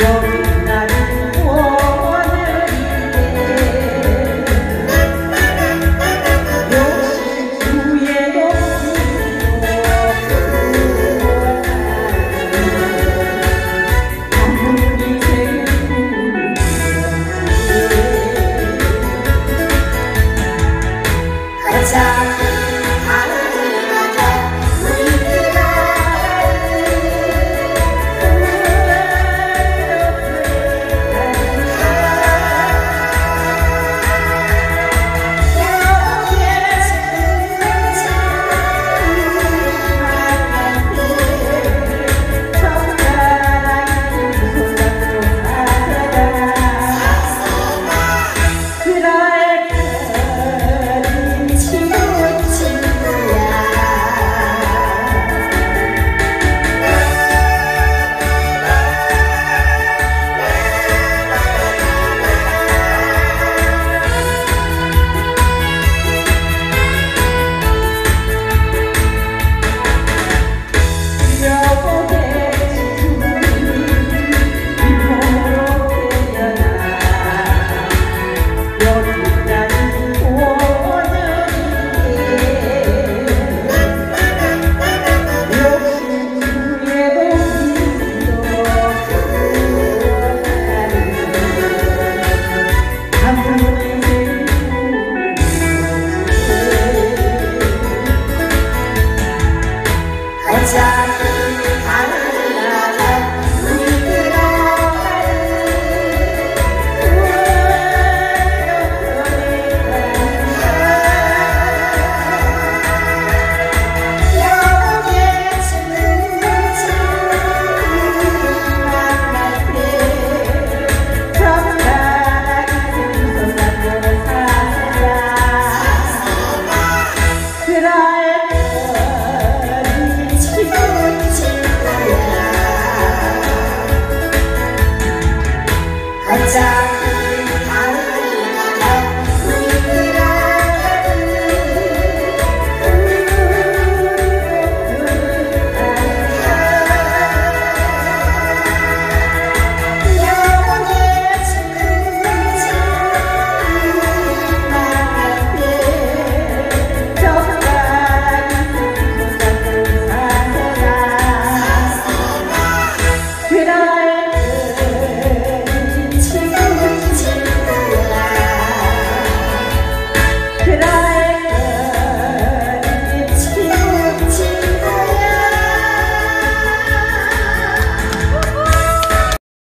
Love